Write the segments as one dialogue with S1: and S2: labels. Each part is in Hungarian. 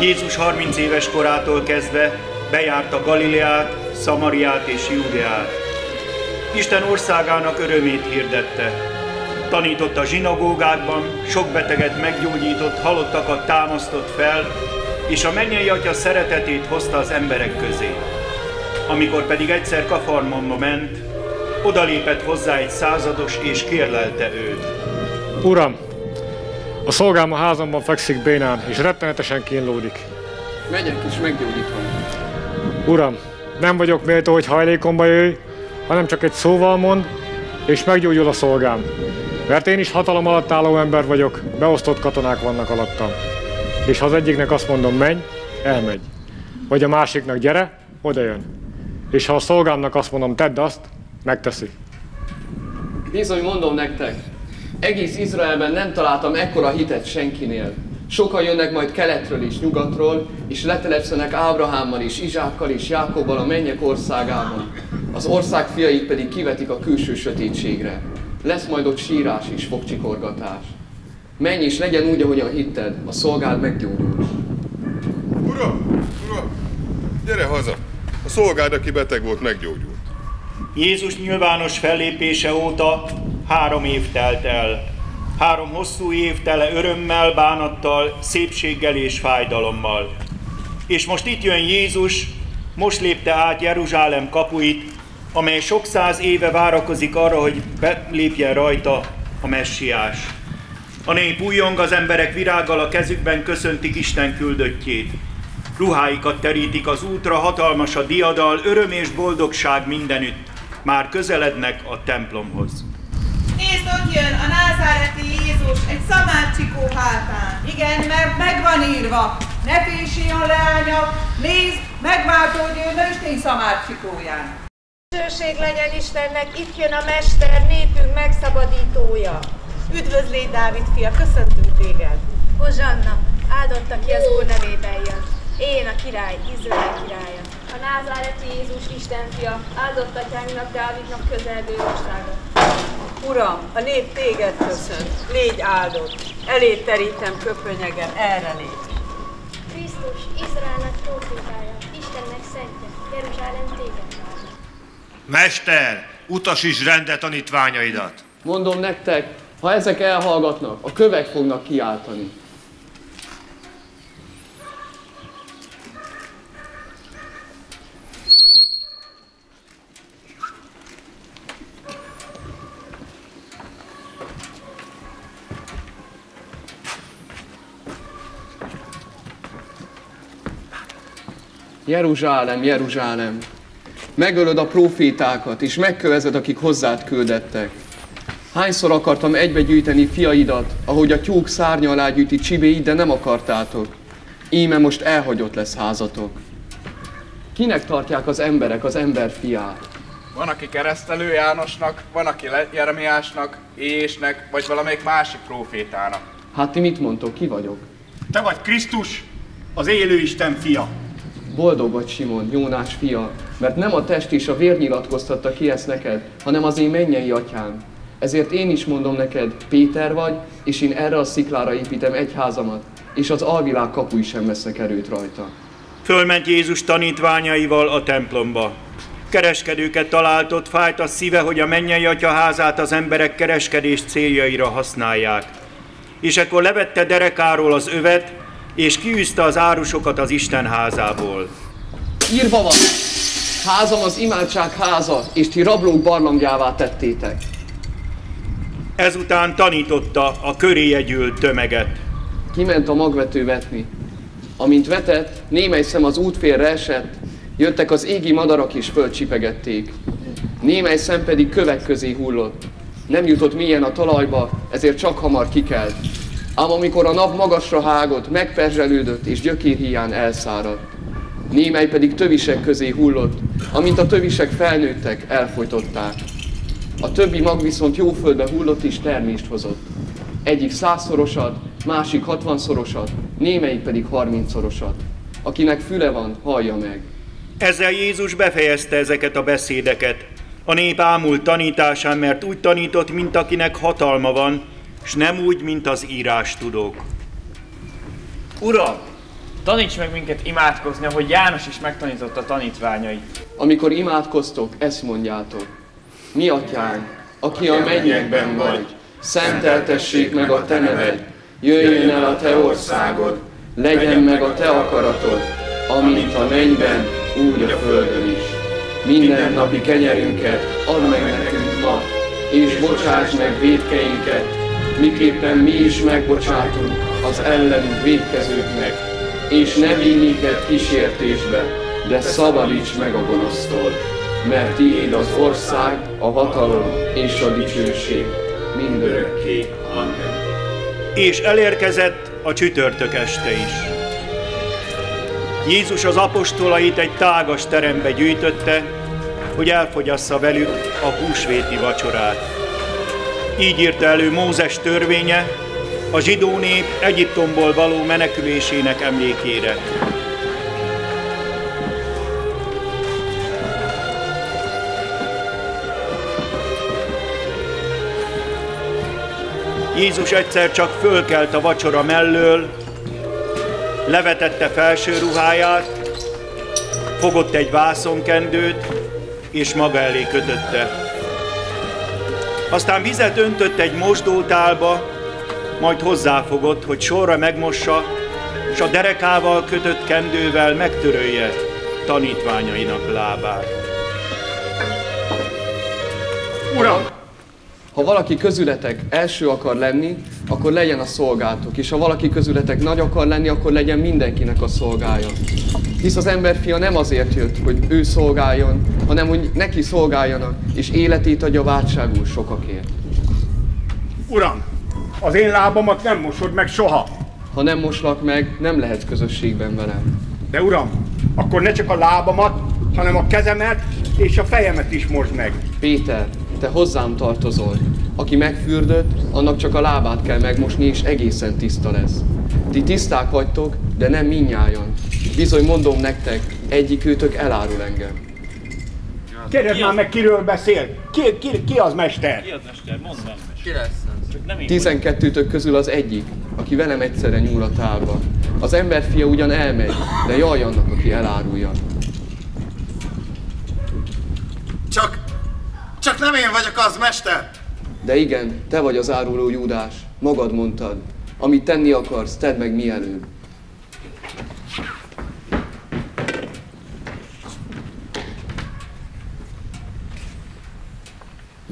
S1: Jézus 30 éves korától kezdve bejárta Galileát, Szamariát és Júdeát. Isten országának örömét hirdette. Tanított a zsinagógákban, sok beteget meggyógyított, halottakat támasztott fel, és a mennyei atya szeretetét hozta az emberek közé. Amikor pedig egyszer Kafarnumba ment, odalépett hozzá egy százados, és kérlelte őt.
S2: Uram, a szolgám a házamban fekszik bénán, és rettenetesen kínlódik.
S3: Megyek és meggyógyítom.
S2: Uram, nem vagyok méltó, hogy hajlékomba jöjj, hanem csak egy szóval mond, és meggyógyul a szolgám. Mert én is hatalom alatt álló ember vagyok, beosztott katonák vannak alattam. És ha az egyiknek azt mondom, menj, elmegy. Vagy a másiknak gyere, oda jön. És ha a szolgámnak azt mondom, tedd azt, megteszi.
S3: Bizony mondom nektek, egész Izraelben nem találtam ekkora hitet senkinél. Sokan jönnek majd keletről és nyugatról, és letelepszenek Ábrahámmal és Izsákkal és Jákobbal a mennyek országában. Az ország fiai pedig kivetik a külső sötétségre. Lesz majd ott sírás és fogcsikorgatás. Menj és legyen úgy, ahogyan hitted, a szolgád meggyógyul.
S4: Uram, uram, gyere haza! A szolgád, aki beteg volt, meggyógyult.
S1: Jézus nyilvános fellépése óta három év telt el. Három hosszú év tele örömmel, bánattal, szépséggel és fájdalommal. És most itt jön Jézus, most lépte át Jeruzsálem kapuit, amely sok száz éve várakozik arra, hogy belépjen rajta a messiás. A nép újjong, az emberek virággal a kezükben köszöntik Isten küldöttjét. Ruháikat terítik az útra, hatalmas a diadal, öröm és boldogság mindenütt. Már közelednek a templomhoz.
S5: Jön a názáreti Jézus egy szamárcsikó hátán. Igen, mert meg van írva. Ne fésüljon leánya, nézd, megváltódj ő nőstény szamárcsikóján.
S6: Dicsőség legyen Istennek, itt jön a Mester, népünk megszabadítója.
S5: Üdvözlégy, Dávid fia, köszöntünk téged.
S6: Hozsanna, áldott, aki az Úr nevében jön. Én a király, Izrael királya. A názáreti Jézus Isten fia, áldott atyánknak, Dávidnak közelgő országa.
S5: Uram, a nép téged köszönt, légy áldott. Elé terítem köpönyegem, erre légy.
S7: Krisztus, Izraelnek profétája, Istennek szentje, Jeruzsálem téged vár.
S8: Mester, utasíts rendre tanítványaidat!
S3: Mondom nektek, ha ezek elhallgatnak, a kövek fognak kiáltani. Jeruzsálem, Jeruzsálem, megölöd a profétákat, és megkövezed, akik hozzád küldettek. Hányszor akartam egybegyűjteni fiaidat, ahogy a tyúk szárnya alá gyűjti csibéit, de nem akartátok. Íme most elhagyott lesz házatok. Kinek tartják az emberek az ember fiát?
S9: Van, aki keresztelő Jánosnak, van, aki Jeremiásnak, Éjésnek, vagy valamelyik másik profétának.
S3: Hát ti mit mondtok, ki vagyok?
S1: Te vagy Krisztus, az élő Isten fia.
S3: Boldog vagy Simon, Jónás fia, mert nem a test és a vér nyilatkoztatta ki ezt neked, hanem az én mennyei atyám. Ezért én is mondom neked, Péter vagy, és én erre a sziklára építem egy házamat, és az alvilág kapui sem vesznek erőt rajta.
S1: Fölment Jézus tanítványaival a templomba. Kereskedőket talált ott, fájt a szíve, hogy a mennyei atya házát az emberek kereskedés céljaira használják. És ekkor levette derekáról az övet, és kiűzte az árusokat az Isten házából.
S3: Írva van, házam az imádság háza, és ti rablók barlangjává tettétek.
S1: Ezután tanította a köréje gyűlt tömeget.
S3: Kiment a magvető vetni. Amint vetett, némely szem az útfélre esett, jöttek az égi madarak is fölcsipegették. Némely szem pedig kövek közé hullott. Nem jutott mélyen a talajba, ezért csak hamar kikelt. Ám amikor a nap magasra hágott, megperzselődött és gyökérhiány elszáradt. Némely pedig tövisek közé hullott, amint a tövisek felnőttek, elfolytották. A többi mag viszont jó földbe hullott és termést hozott. Egyik százszorosat, másik hatvanszorosat, némelyik pedig harmincszorosat. Akinek füle van, hallja meg.
S1: Ezzel Jézus befejezte ezeket a beszédeket. A nép ámult tanításán, mert úgy tanított, mint akinek hatalma van, és nem úgy, mint az írás tudók.
S8: Uram,
S10: Taníts meg minket imádkozni, ahogy János is megtanította a tanítványait.
S3: Amikor imádkoztok, ezt mondjátok. Mi atyánk, aki a mennyekben vagy, szenteltessék meg a te neved, jöjjön el a te országod, legyen meg a te akaratod, amint a mennyben, úgy a földön is. Minden napi kenyerünket add meg nekünk ma, és bocsáss meg védkeinket, miképpen mi is megbocsátunk az ellenünk védkezőknek, és ne vigy minket kísértésbe, de szabadíts meg a gonosztól, mert tiéd az ország, a hatalom és a dicsőség mindörökké. Amen.
S1: És elérkezett a csütörtök este is. Jézus az apostolait egy tágas terembe gyűjtötte, hogy elfogyassza velük a húsvéti vacsorát. Így írta elő Mózes törvénye, a zsidó nép Egyiptomból való menekülésének emlékére. Jézus egyszer csak fölkelt a vacsora mellől, levetette felső ruháját, fogott egy vászonkendőt, és maga elé kötötte. Aztán vizet öntött egy mosdótálba, majd hozzáfogott, hogy sorra megmossa, és a derekával kötött kendővel megtörölje tanítványainak lábát.
S3: Uram! Ha valaki közületek első akar lenni, akkor legyen a szolgátok, és ha valaki közületek nagy akar lenni, akkor legyen mindenkinek a szolgája. Hisz az emberfia nem azért jött, hogy ő szolgáljon, hanem hogy neki szolgáljanak, és életét adja váltságul sokakért.
S11: Uram, az én lábamat nem mosod meg soha.
S3: Ha nem moslak meg, nem lehet közösségben velem.
S11: De uram, akkor ne csak a lábamat, hanem a kezemet és a fejemet is mosd meg.
S3: Péter, te hozzám tartozol. Aki megfürdött, annak csak a lábát kell megmosni, és egészen tiszta lesz. Ti tiszták vagytok, de nem minnyájan. Bizony mondom nektek, egyik őtök elárul engem.
S11: Kérdezd már meg, kiről beszél. Ki, ki, ki az mester?
S10: Ki az mester? Mondd meg.
S9: Ki lesz
S10: Csak nem én
S3: Tizenkettőtök közül az egyik, aki velem egyszerre nyúl a tálba. Az emberfia ugyan elmegy, de jaj annak, aki elárulja.
S12: Csak, csak nem én vagyok az, mester!
S3: De igen, te vagy az áruló Júdás. Magad mondtad. Amit tenni akarsz, tedd meg mielőbb.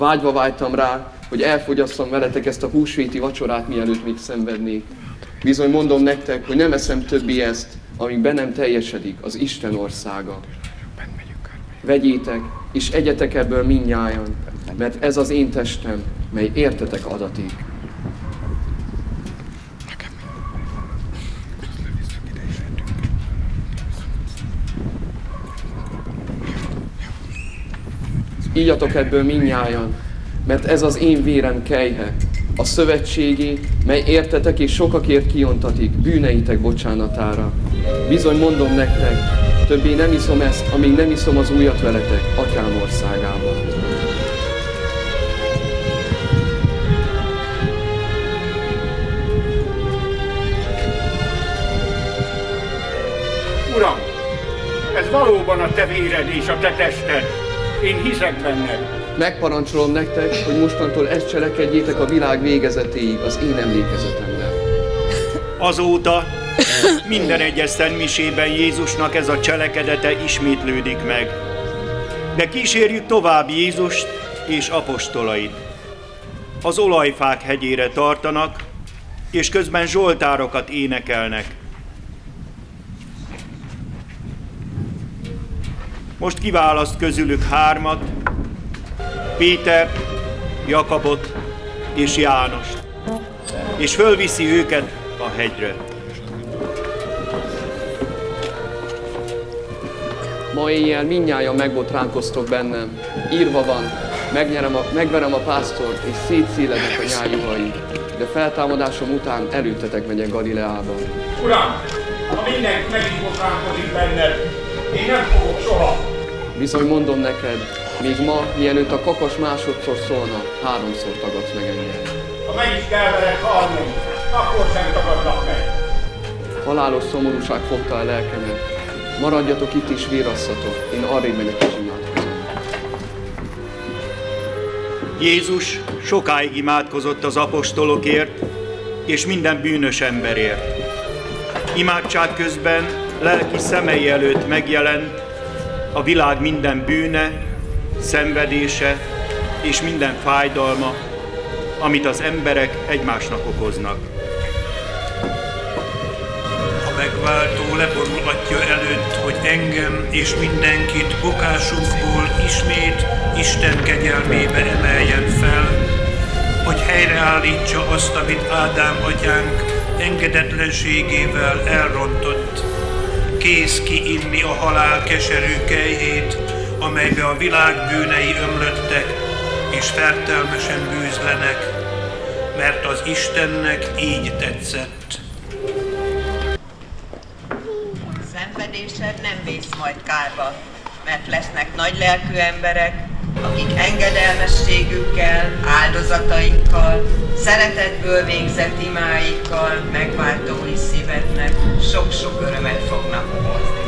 S3: Vágyva vágytam rá, hogy elfogyasszam veletek ezt a húsvéti vacsorát, mielőtt még szenvednék. Bizony mondom nektek, hogy nem eszem többi ezt, amíg be nem teljesedik az Isten országa. Vegyétek, és egyetek ebből minnyájan, mert ez az én testem, mely értetek adatik. Ígyatok ebből minnyájan, mert ez az én vérem kejhe, a szövetségi, mely értetek és sokakért kiontatik bűneitek bocsánatára. Bizony mondom nektek, többé nem iszom ezt, amíg nem iszom az újat veletek, atyám országában.
S11: Uram, ez valóban a te véred és a te tested. Én hiszek benned.
S3: Megparancsolom nektek, hogy mostantól ezt cselekedjétek a világ végezetéig az én emlékezetemben.
S1: Azóta minden egyes szentmisében Jézusnak ez a cselekedete ismétlődik meg. De kísérjük tovább Jézust és apostolait. Az olajfák hegyére tartanak, és közben zsoltárokat énekelnek. Most kiválaszt közülük hármat, Péter, Jakabot és Jánost, és fölviszi őket a hegyre.
S3: Ma éjjel minnyáján megbotránkoztok bennem. Írva van, megnyerem a, megverem a pásztort, és szétszélednek a nyájuhai. De feltámadásom után előttetek megyek Galileába.
S11: Uram, ha mindenki meg is botránkozik benned, én nem fogok soha.
S3: Bizony mondom neked, még ma, mielőtt a kakas másodszor szólna, háromszor tagadsz meg engem.
S11: Ha meg is kell veled halni, akkor sem tagadlak meg.
S3: Ha Halálos szomorúság fogta a lelkemet. Maradjatok itt is, vérasszatok. Én arrébb megyek és imádkozom.
S1: Jézus sokáig imádkozott az apostolokért és minden bűnös emberért. Imádság közben lelki szemei előtt megjelent a világ minden bűne, szenvedése és minden fájdalma, amit az emberek egymásnak okoznak.
S13: A megváltó leborul atya előtt, hogy engem és mindenkit bokásunkból ismét Isten kegyelmébe emeljen fel, hogy helyreállítsa azt, amit Ádám atyánk engedetlenségével elrontott. Kész kiinni a halál keserű kejhét, amelybe a világ bűnei ömlöttek, és fertelmesen bűzlenek, mert az Istennek így tetszett.
S14: Szenvedésed nem vész majd kárba, mert lesznek nagy lelkű emberek, akik engedelmességükkel, áldozataikkal, szeretetből végzett imáikkal megváltói szívednek sok-sok örömet fognak okozni.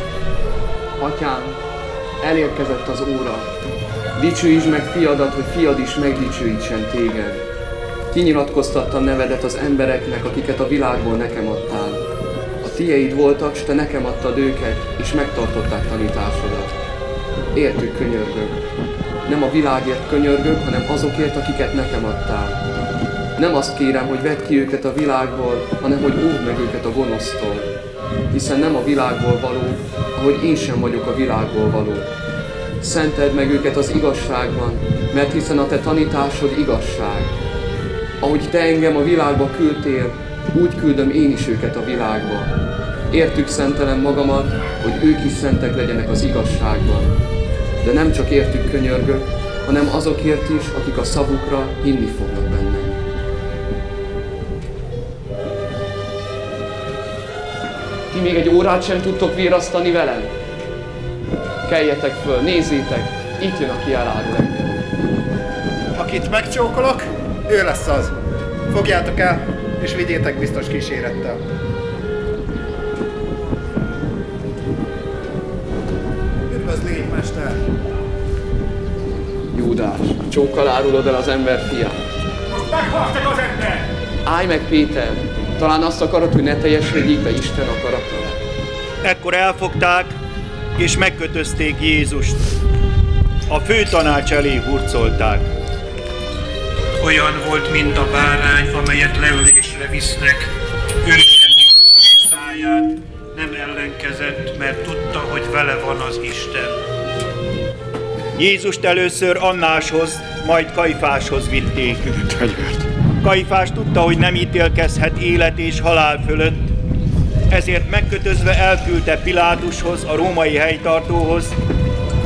S3: Atyám, elérkezett az óra. Dicsőítsd meg fiadat, hogy fiad is megdicsőítsen téged. Kinyilatkoztatta nevedet az embereknek, akiket a világból nekem adtál. A tieid voltak, s te nekem adtad őket, és megtartották tanításodat. Értük könyörgök. Nem a világért könyörgök, hanem azokért, akiket nekem adtál. Nem azt kérem, hogy vedd ki őket a világból, hanem hogy óvd meg őket a gonosztól. Hiszen nem a világból való, ahogy én sem vagyok a világból való. Szenteld meg őket az igazságban, mert hiszen a te tanításod igazság. Ahogy te engem a világba küldtél, úgy küldöm én is őket a világba. Értük szentelem magamat, hogy ők is szentek legyenek az igazságban. De nem csak értük könyörgök, hanem azokért is, akik a szavukra hinni fognak bennem. Ti még egy órát sem tudtok vérasztani velem? Keljetek föl, nézzétek, itt jön, aki elárul engem.
S12: Akit megcsókolok, ő lesz az. Fogjátok el, és vigyétek biztos kísérettel.
S3: Júdás, csókkal árulod el az ember fiát.
S11: Most meghaltak az ember!
S3: Állj meg, Péter! Talán azt akarod, hogy ne teljesedjék be Isten akarata?
S1: Ekkor elfogták és megkötözték Jézust. A fő tanács elé hurcolták.
S13: Olyan volt, mint a bárány, amelyet leölésre visznek. Ő száját, nem ellenkezett, mert tudta, hogy vele van az Isten.
S1: Jézust először Annáshoz, majd Kaifáshoz vitték. Kaifás tudta, hogy nem ítélkezhet élet és halál fölött, ezért megkötözve elküldte Pilátushoz, a római helytartóhoz,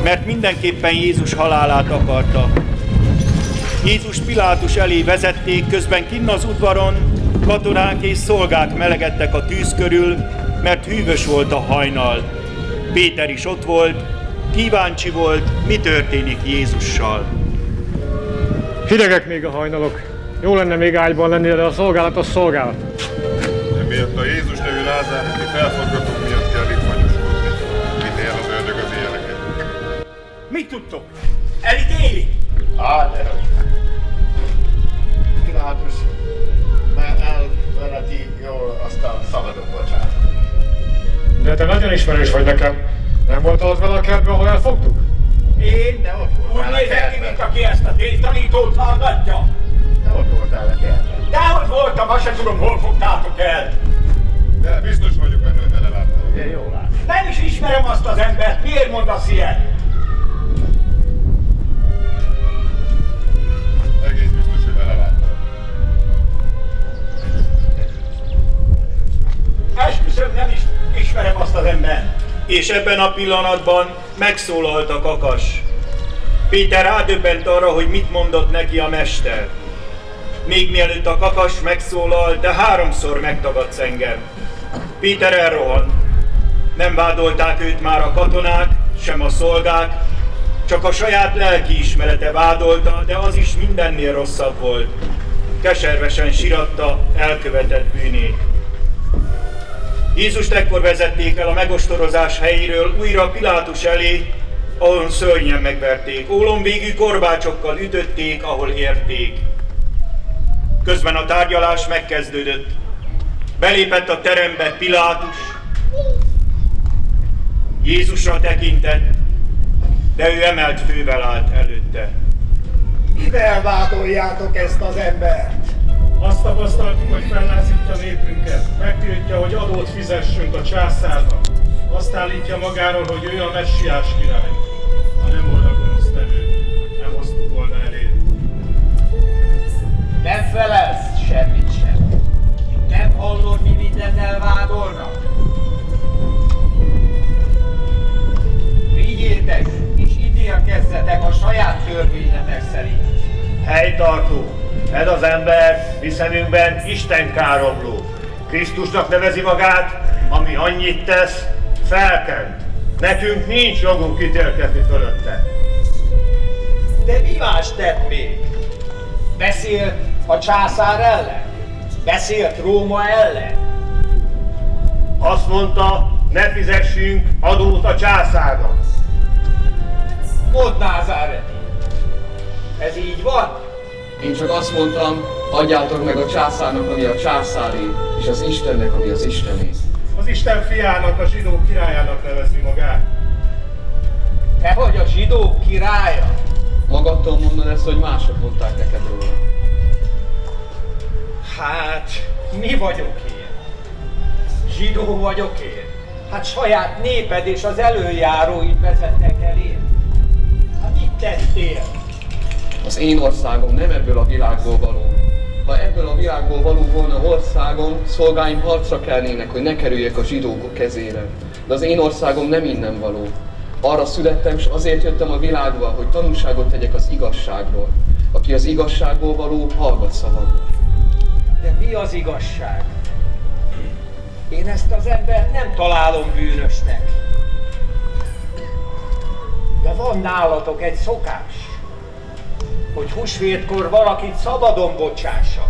S1: mert mindenképpen Jézus halálát akarta. Jézus Pilátus elé vezették, közben kinn az udvaron katonák és szolgák melegedtek a tűz körül, mert hűvös volt a hajnal. Péter is ott volt, kíváncsi volt, mi történik Jézussal.
S2: Hidegek még a hajnalok. Jó lenne még ágyban lenni, de a szolgálat a szolgálat.
S4: Emiatt a Jézus nevű Lázár, aki felforgatók miatt kell itt vagyoskodni. Mit él az ördög az ilyeneket?
S11: Mit tudtok? Elítéli?
S15: Á, de. Pilátus mert elveleti jól, aztán szabadon bocsánat.
S2: De te nagyon ismerős vagy nekem. Nem voltál ott vele a kertben, ahol elfogtuk?
S11: Én? De ott voltál Úgy nézek ki, mint aki ezt a tanítót hallgatja.
S15: De ott voltál a kertben.
S11: De ott voltam, azt sem tudom, hol fogtátok el.
S4: De biztos vagyok benne, hogy vele láttam.
S15: Én jól látom.
S11: Nem is ismerem azt az embert, miért mondasz ilyet?
S4: Egész biztos, hogy vele láttam.
S11: Esküszöm, nem is ismerem azt az embert.
S1: És ebben a pillanatban megszólalt a kakas. Péter rádöbbent arra, hogy mit mondott neki a mester. Még mielőtt a kakas megszólal, de háromszor megtagadsz engem. Péter elrohan. Nem vádolták őt már a katonák, sem a szolgák, csak a saját lelki ismerete vádolta, de az is mindennél rosszabb volt. Keservesen siratta elkövetett bűnét. Jézust ekkor vezették el a megostorozás helyéről újra Pilátus elé, ahol szörnyen megverték. Ólom végű korbácsokkal ütötték, ahol érték. Közben a tárgyalás megkezdődött. Belépett a terembe Pilátus. Jézusra tekintett, de ő emelt fővel állt előtte.
S11: Mivel vádoljátok ezt az embert?
S16: Azt tapasztaltuk, hogy fellázítja népünket, megtiltja, hogy adót fizessünk a császárnak. Azt állítja magáról, hogy ő a messiás király. Ha nem volna gonosztevő, nem hoztuk volna elé.
S17: Nem felelsz semmit sem. Nem hallod, mi mindent elvádolnak? Vigyétek, és ítélkezzetek a saját törvényetek szerint.
S8: Helytartó, ez az ember mi szemünkben Isten káromló. Krisztusnak nevezi magát, ami annyit tesz, felkent. Nekünk nincs jogunk ítélkezni fölötte.
S17: De mi más tett még? Beszélt a császár ellen? Beszélt Róma ellen?
S8: Azt mondta, ne fizessünk adót a császárnak.
S17: Mondd Názáreti. Ez így van?
S3: Én csak azt mondtam, adjátok meg a császárnak, ami a császáré, és az Istennek, ami az Istené.
S16: Az Isten fiának, a zsidó királyának nevezi magát.
S17: Te vagy a zsidó királya?
S3: Magadtól mondod ezt, hogy mások mondták neked róla.
S17: Hát, mi vagyok én? Zsidó vagyok én? Hát saját néped és az előjáróid vezetnek elém. Hát mit tettél?
S3: Az én országom nem ebből a világból való. Ha ebből a világból való volna országom, szolgáim harcra kelnének, hogy ne kerüljek a zsidók kezére. De az én országom nem innen való. Arra születtem, és azért jöttem a világba, hogy tanulságot tegyek az igazságról. Aki az igazságból való, hallgat szavam.
S17: De mi az igazság? Én ezt az embert nem találom bűnösnek. De van nálatok egy szokás, hogy húsvétkor valakit szabadon bocsássa.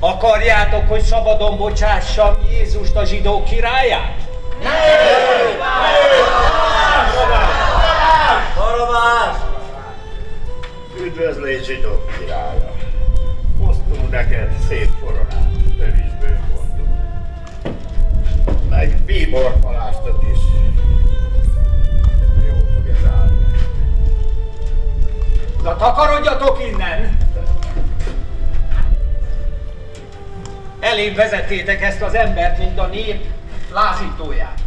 S17: Akarjátok, hogy szabadon bocsássam Jézust a zsidó királyát?
S8: Barabás! Üdvözlégy zsidó királya! Hoztunk neked szép koronát, tövisből voltunk. Meg bíborpalásztot is.
S17: Na takarodjatok innen! Elém vezettétek ezt az embert, mint a nép lázítóját.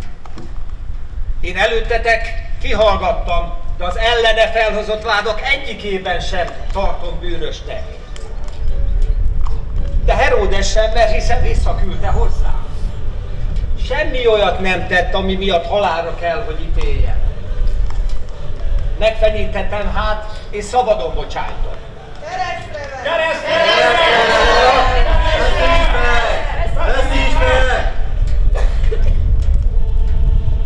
S17: Én előttetek kihallgattam, de az ellene felhozott vádak egyikében sem tartom bűnösnek. De Heródes sem, mert hiszen visszaküldte hozzá. Semmi olyat nem tett, ami miatt halálra kell, hogy ítéljen. Megfenyítettem hát, és szabadon bocsájtom.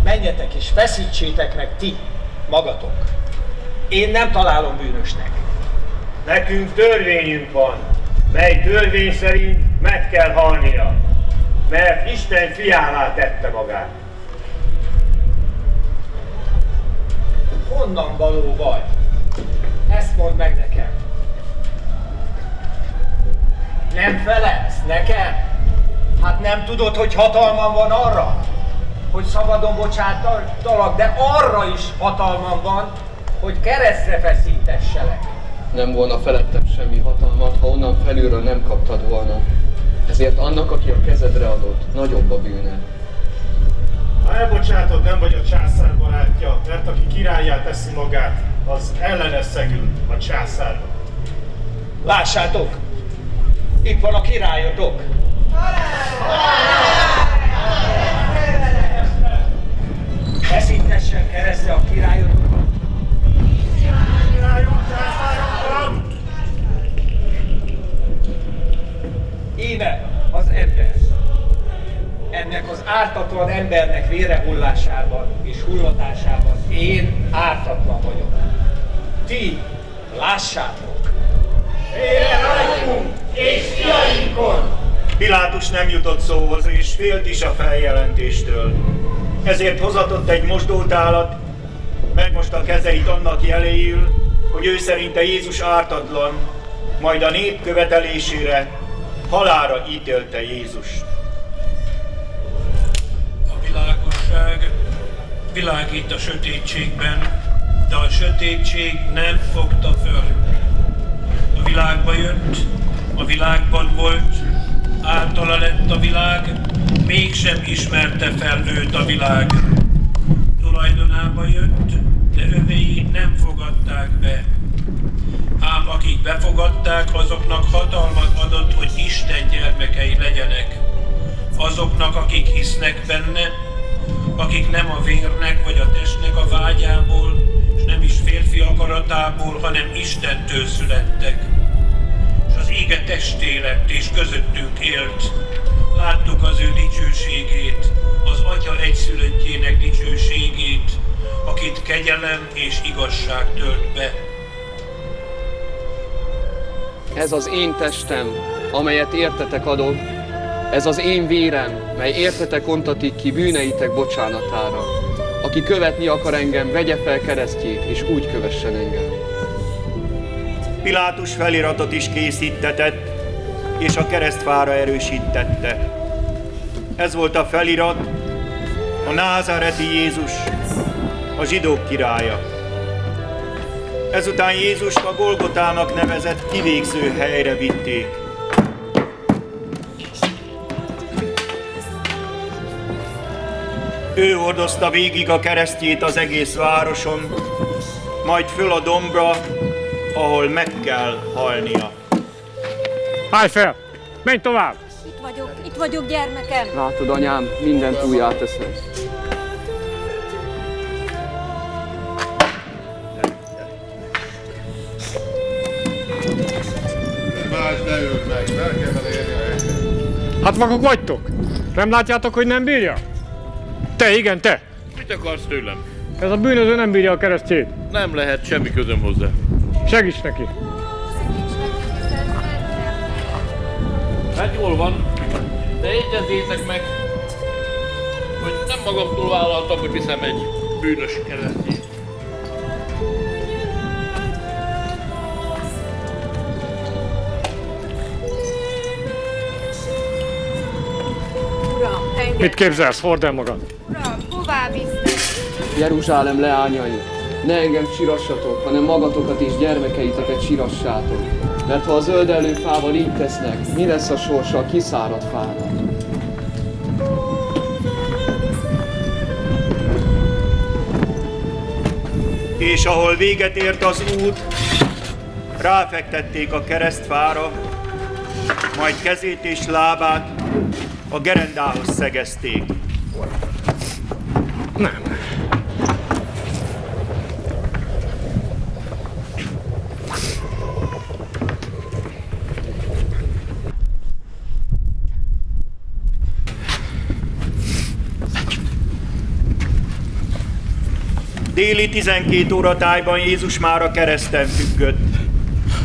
S17: Menjetek és feszítsétek meg ti magatok. Én nem találom bűnösnek.
S8: Nekünk törvényünk van, mely törvény szerint meg kell halnia, mert Isten fiává tette magát.
S17: Honnan való vagy? Ezt mondd meg nekem. Nem felelsz nekem? Hát nem tudod, hogy hatalmam van arra, hogy szabadon bocsáttalak, de arra is hatalmam van, hogy keresztre feszítesselek.
S3: Nem volna felettem semmi hatalmat, ha onnan felülről nem kaptad volna. Ezért annak, aki a kezedre adott, nagyobb a bűne.
S16: Ha elbocsátod, nem vagy a császár barátja, mert aki királyát teszi magát, az ellene szegül a császárnak.
S17: Lássátok! Itt van a királyotok! Feszítessen keresztre a királyotokat! Íme az ember. Ennek az ártatlan embernek vérehullásában és hullatásában én ártatlan vagyok. Ti lássátok!
S11: Vére rajtunk és fiainkon!
S1: Pilátus nem jutott szóhoz, és félt is a feljelentéstől. Ezért hozatott egy mosdótálat, megmosta kezeit annak jeléül, hogy ő szerinte Jézus ártatlan, majd a nép követelésére halára ítélte Jézust.
S13: Világít a sötétségben, de a sötétség nem fogta föl. A világba jött, a világban volt, általa lett a világ, mégsem ismerte fel őt a világ. Tulajdonába jött, de övéi nem fogadták be. Ám akik befogadták, azoknak hatalmat adott, hogy Isten gyermekei legyenek. Azoknak, akik hisznek benne, akik nem a vérnek vagy a testnek a vágyából, és nem is férfi akaratából, hanem Istentől születtek. És az ége testé lett, és közöttünk élt. Láttuk az ő dicsőségét, az Atya egyszülöttjének dicsőségét, akit kegyelem és igazság tölt be.
S3: Ez az én testem, amelyet értetek adok, ez az én vérem, mely értetek ontatik ki bűneitek bocsánatára. Aki követni akar engem, vegye fel keresztjét, és úgy kövessen engem.
S1: Pilátus feliratot is készítetett, és a keresztfára erősítette. Ez volt a felirat, a názáreti Jézus, a zsidók királya. Ezután Jézust a Golgotának nevezett kivégző helyre vitték. Ő hordozta végig a keresztjét az egész városon, majd föl a dombra, ahol meg kell halnia.
S2: Állj fel! Menj tovább!
S18: Itt vagyok, itt vagyok, gyermekem!
S3: Látod, anyám, mindent újjá teszem.
S15: Más ne öld meg, fel kell vele érni a helyzet.
S2: Hát vakok vagytok? Nem látjátok, hogy nem bírja? Te, igen, te!
S19: Mit akarsz tőlem?
S2: Ez a bűnöző nem bírja a keresztjét.
S19: Nem lehet semmi közöm hozzá.
S2: Segíts neki!
S19: Hát jól van, de egyezzétek meg, hogy nem magamtól vállaltam, hogy viszem egy bűnös keresztjét.
S2: Mit képzelsz? Hord el magad!
S18: Uram, hová visznek?
S3: Jeruzsálem leányai, ne engem sirassatok, hanem magatokat és gyermekeiteket sirassátok. Mert ha a zöldelő fával így tesznek, mi lesz a sorsa a kiszáradt fának?
S1: És ahol véget ért az út, ráfektették a keresztfára, majd kezét és lábát a gerendához szegezték.
S2: Nem.
S1: Déli 12 óra tájban Jézus már a kereszten függött.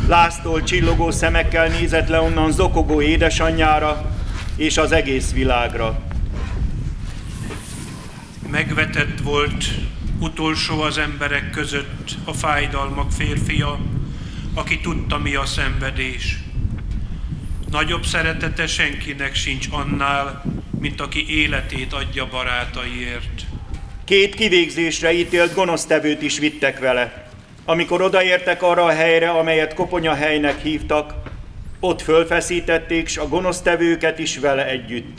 S1: Láztól csillogó szemekkel nézett le onnan zokogó édesanyjára és az egész világra.
S13: Megvetett volt, utolsó az emberek között a fájdalmak férfia, aki tudta mi a szenvedés. Nagyobb szeretete senkinek sincs annál, mint aki életét adja barátaiért.
S1: Két kivégzésre ítélt gonosztevőt is vittek vele. Amikor odaértek arra a helyre, amelyet koponyahelynek hívtak, ott fölfeszítették, s a gonosztevőket is vele együtt.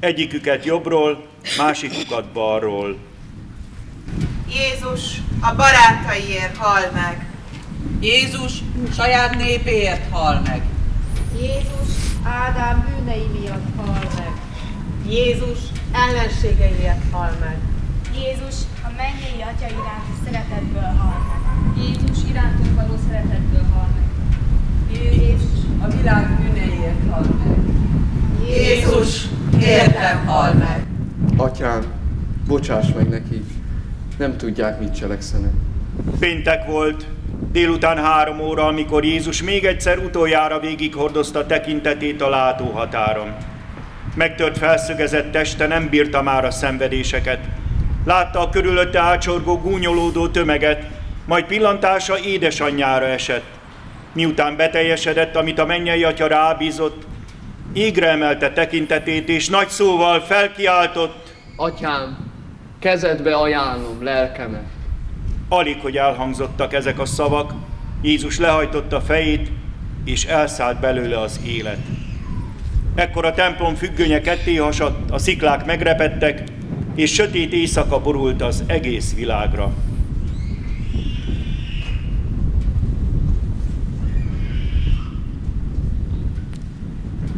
S1: Egyiküket jobbról, másikukat balról.
S5: Jézus a barátaiért hal meg.
S20: Jézus saját népéért hal meg.
S6: Jézus Ádám bűnei miatt hal meg.
S20: Jézus ellenségeiért hal meg.
S6: Jézus a mennyei atya iránti szeretetből hal meg. Jézus irántunk való szeretetből hal meg.
S20: Jézus a világ bűneiért hal meg.
S5: Jézus értem hal meg.
S3: Atyám, bocsáss meg nekik, nem tudják, mit cselekszenek.
S1: Péntek volt, délután három óra, amikor Jézus még egyszer utoljára végighordozta tekintetét a látóhatáron. Megtört felszögezett teste nem bírta már a szenvedéseket. Látta a körülötte ácsorgó gúnyolódó tömeget, majd pillantása édesanyjára esett. Miután beteljesedett, amit a mennyei atya rábízott, égre emelte tekintetét, és nagy szóval felkiáltott.
S3: Atyám, kezedbe ajánlom lelkemet.
S1: Alig, hogy elhangzottak ezek a szavak, Jézus lehajtotta fejét, és elszállt belőle az élet. Ekkor a templom függönye ketté hasadt, a sziklák megrepettek, és sötét éjszaka borult az egész világra.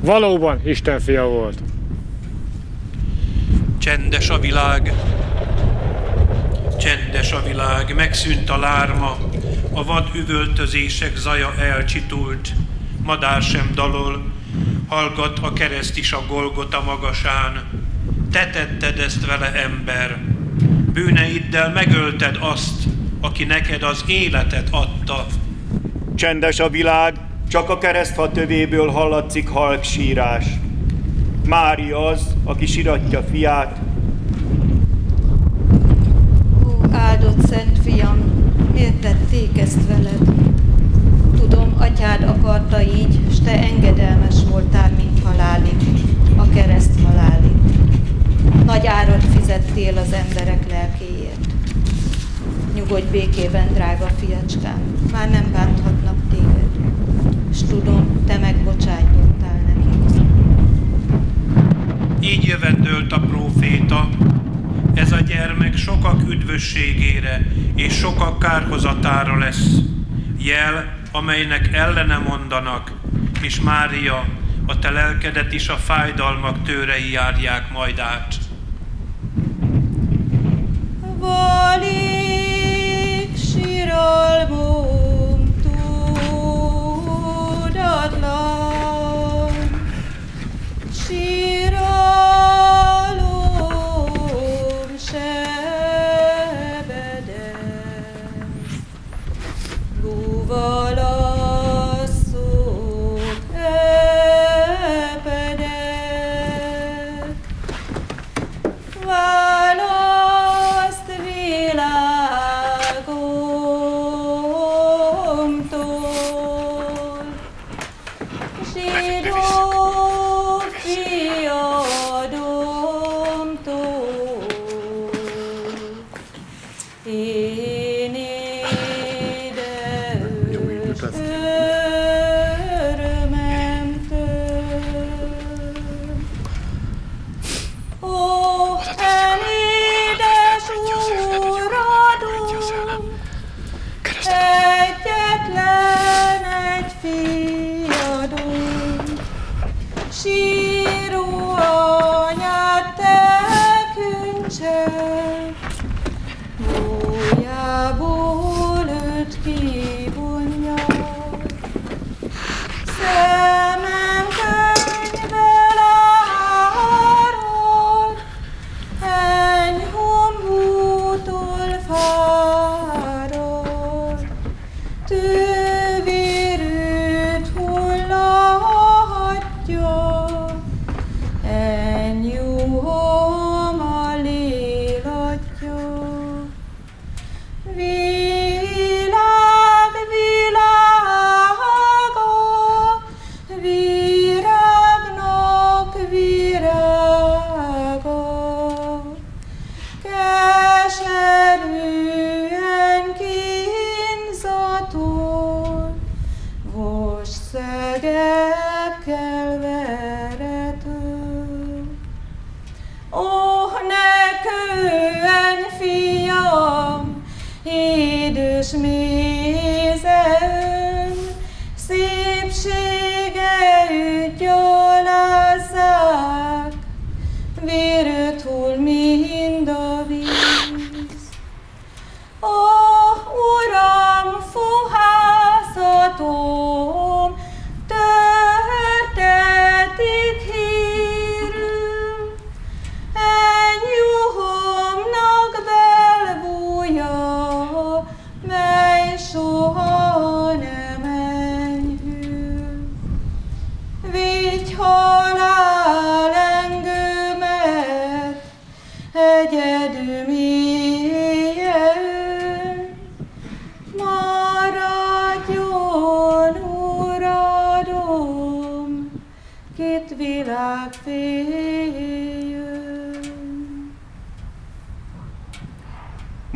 S2: Valóban Isten fia volt.
S13: Csendes a világ, csendes a világ, megszűnt a lárma, a vad üvöltözések zaja elcsitult, madár sem dalol, hallgat a kereszt is a Golgota magasán. Te tetted ezt vele, ember, bűneiddel megölted azt, aki neked az életet adta.
S1: Csendes a világ, csak a keresztfa tövéből hallatszik halk sírás. Mária az, aki siratja fiát.
S21: Ó, áldott szent fiam, miért tették ezt veled? Tudom, atyád akarta így, s te engedelmes voltál, mint halálig, a kereszt halálig. Nagy árat fizettél az emberek lelkéért. Nyugodj békében, drága fiacskám, már nem bánthatnak téged. És tudom, te megbocsájtottál nekik.
S13: Így jövendőlt a próféta, ez a gyermek sokak üdvösségére és sokak kárhozatára lesz. Jel, amelynek ellene mondanak, és Mária, a te lelkedet is a fájdalmak tőrei járják majd át.
S21: Valik síralmom Lord, Lord, Shiro.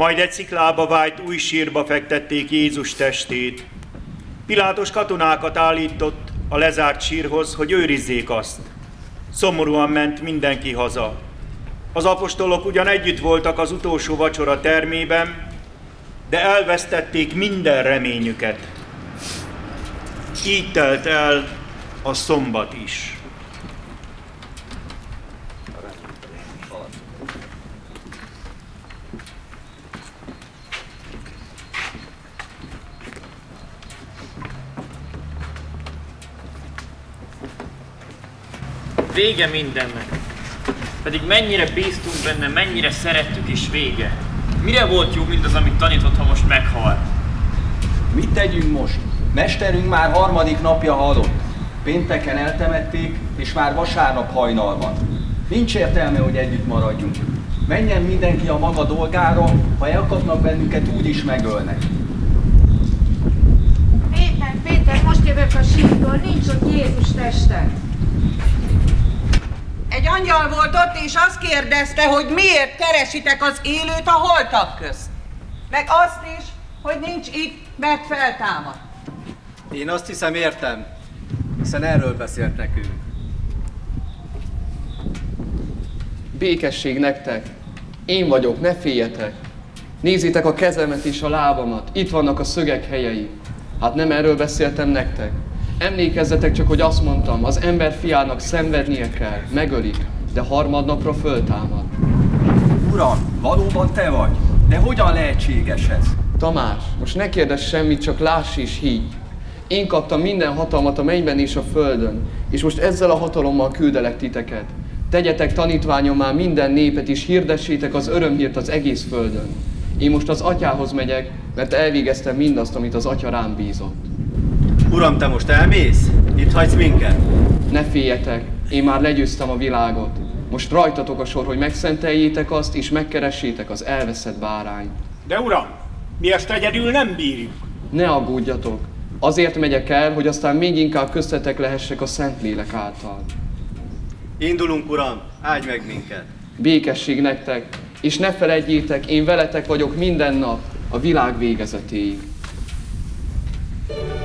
S1: Majd egy sziklába vájt új sírba fektették Jézus testét. Pilátos katonákat állított a lezárt sírhoz, hogy őrizzék azt. Szomorúan ment mindenki haza. Az apostolok ugyan együtt voltak az utolsó vacsora termében, de elvesztették minden reményüket. Így telt el a szombat is.
S10: Vége mindennek. Pedig mennyire bíztunk benne, mennyire szerettük és vége. Mire volt jó mindaz, amit tanított, ha most meghalt?
S22: Mit tegyünk most? Mesterünk már harmadik napja halott. Pénteken eltemették, és már vasárnap hajnal van. Nincs értelme, hogy együtt maradjunk. Menjen mindenki a maga dolgára, ha elkapnak bennünket, úgyis megölnek.
S23: Péter, Péter, most jövök a sírtól, nincs ott Jézus teste.
S5: Angyal volt ott, és azt kérdezte, hogy miért keresitek az élőt a holtak közt. Meg azt is, hogy nincs itt, mert feltámad.
S22: Én azt hiszem értem, hiszen erről beszélt nekünk.
S3: Békesség nektek! Én vagyok, ne féljetek! Nézzétek a kezemet és a lábamat, itt vannak a szögek helyei. Hát nem erről beszéltem nektek? Emlékezzetek csak, hogy azt mondtam, az ember fiának szenvednie kell, megölik, de harmadnapra föltámad.
S22: Uram, valóban te vagy? De hogyan lehetséges ez?
S3: Tamás, most ne kérdezz semmit, csak láss és higgy. Én kaptam minden hatalmat a mennyben és a földön, és most ezzel a hatalommal küldelek titeket. Tegyetek tanítványommá minden népet, és hirdessétek az örömhírt az egész földön. Én most az atyához megyek, mert elvégeztem mindazt, amit az atya rám bízott.
S22: Uram, te most elmész? Itt hagysz minket?
S3: Ne féljetek, én már legyőztem a világot. Most rajtatok a sor, hogy megszenteljétek azt, és megkeressétek az elveszett bárányt.
S11: De uram, mi ezt egyedül nem bírjuk.
S3: Ne aggódjatok, azért megyek el, hogy aztán még inkább köztetek lehessek a Szentlélek által.
S22: Indulunk, Uram, áldj meg minket.
S3: Békesség nektek, és ne felejtjétek, én veletek vagyok minden nap, a világ végezetéig.
S2: Jó